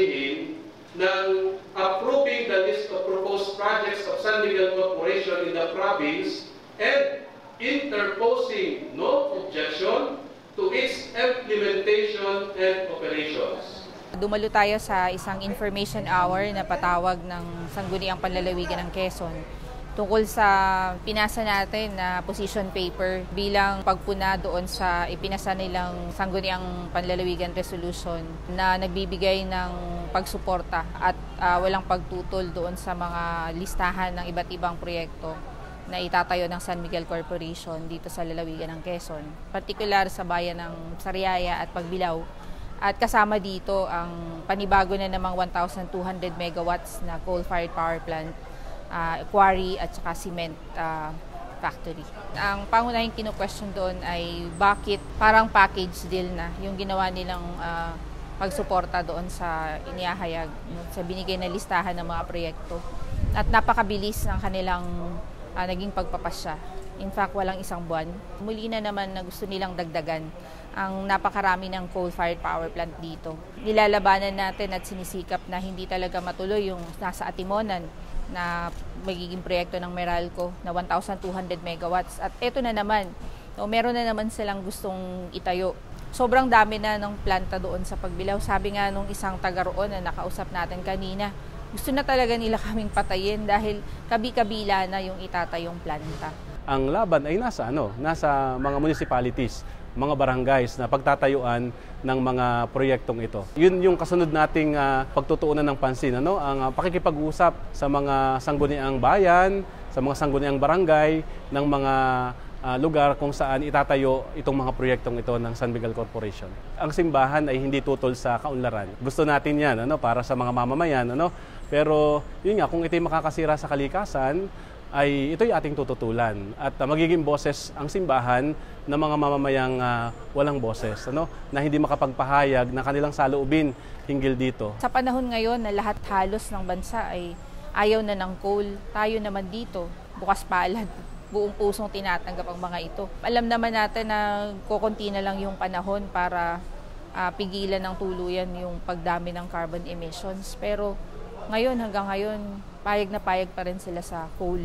sabihin ng approving the list of proposed projects of San Miguel Corporation in the province and interposing no objection to its implementation and operations. Dumalo tayo sa isang information hour na patawag ng Sangguniang Panlalawigan ng Quezon tungkol sa pinasa natin na position paper bilang pagpuna doon sa ipinasa nilang Sangguniang Panlalawigan Resolution na nagbibigay ng pagsuporta at ah, walang pagtutol doon sa mga listahan ng iba't ibang proyekto na itatayo ng San Miguel Corporation dito sa lalawigan ng Quezon, particular sa bayan ng Sariaya at Pagbilao. At kasama dito ang panibago na namang 1,200 megawatts na coal-fired power plant, ah, quarry at saka cement ah, factory. Ang pangunahing kino-question doon ay bakit parang package deal na yung ginawa nilang ah, pagsuporta doon sa inihahayag, sa binigay na listahan ng mga proyekto. At napakabilis ng kanilang ah, naging pagpapasya. In fact, walang isang buwan. Muli na naman na gusto nilang dagdagan ang napakarami ng coal-fired power plant dito. Nilalabanan natin at sinisikap na hindi talaga matuloy yung nasa Atimonan na magiging proyekto ng Meralco na 1,200 megawatts. At eto na naman, no, meron na naman silang gustong itayo. Sobrang dami na ng planta doon sa Pagbilao. Sabi nga nung isang taga roon na nakausap natin kanina, gusto na talaga nila kaming patayin dahil kabi-kabila na yung itatayong planta. Ang laban ay nasa ano, nasa mga municipalities, mga barangays na pagtatayuan ng mga proyektong ito. Yun yung kasunod nating ah, pagtutuunan ng pansin, ano, ang ah, pakikipag-usap sa mga sangguniang bayan, sa mga sangguniang barangay ng mga ah, lugar kung saan itatayo itong mga proyektong ito ng San Miguel Corporation. Ang simbahan ay hindi tutol sa kaunlaran. Gusto natin 'yan ano para sa mga mamamayan ano. Pero yun nga kung ito'y makakasira sa kalikasan, ay ito'y ating tututulan at uh, magiging boses ang simbahan ng mga mamamayang uh, walang boses ano na hindi makapagpahayag ng kanilang saloobin hinggil dito. Sa panahon ngayon na lahat halos ng bansa ay ayaw na ng coal, tayo naman dito, bukas palad, buong pusong tinatanggap ang mga ito. Alam naman natin na kukunti na lang yung panahon para ah, pigilan ng tuluyan yung pagdami ng carbon emissions. Pero ngayon, hanggang ngayon, payag na payag pa rin sila sa coal.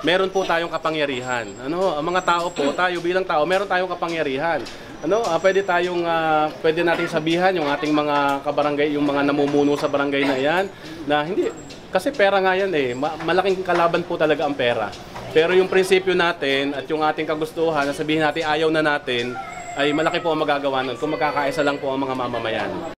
Meron po tayong kapangyarihan. Ano, ang mga tao po, tayo bilang tao, meron tayong kapangyarihan. Ano, ah, pwede tayong ah, pwede nating sabihan yung ating mga kabarangay, yung mga namumuno sa barangay na 'yan na hindi kasi pera nga yan eh. Ma- malaking kalaban po talaga ang pera. Pero yung prinsipyo natin at yung ating kagustuhan na sabihin natin ayaw na natin ay malaki po ang magagawa nun kung magkakaisa lang po ang mga mamamayan.